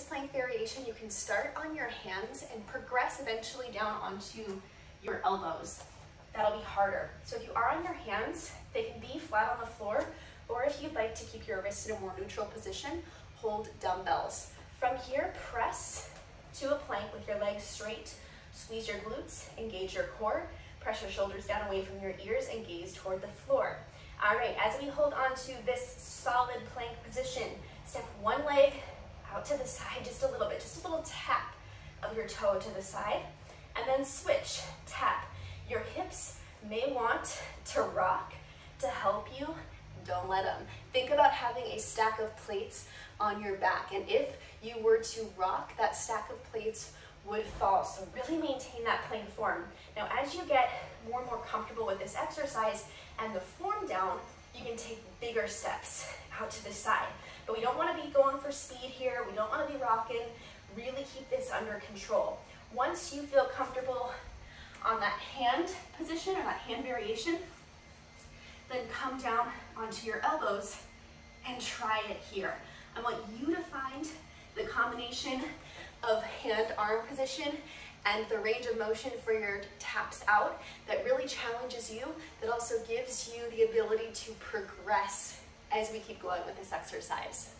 this plank variation, you can start on your hands and progress eventually down onto your elbows. That'll be harder. So if you are on your hands, they can be flat on the floor, or if you'd like to keep your wrists in a more neutral position, hold dumbbells. From here, press to a plank with your legs straight, squeeze your glutes, engage your core, press your shoulders down away from your ears and gaze toward the floor. All right, as we hold on to this solid plank position, step one leg out to the side just a little bit, just a little tap of your toe to the side, and then switch, tap. Your hips may want to rock to help you, don't let them. Think about having a stack of plates on your back, and if you were to rock, that stack of plates would fall. So really maintain that plank form. Now, as you get more and more comfortable with this exercise and the form down, you can take bigger steps out to the side. But we don't want to be going for speed here. We don't want to be rocking. Really keep this under control. Once you feel comfortable on that hand position or that hand variation, then come down onto your elbows and try it here. I want you to find the combination of hand-arm position and the range of motion for your taps out that really challenges you, that also gives you the ability to progress as we keep going with this exercise.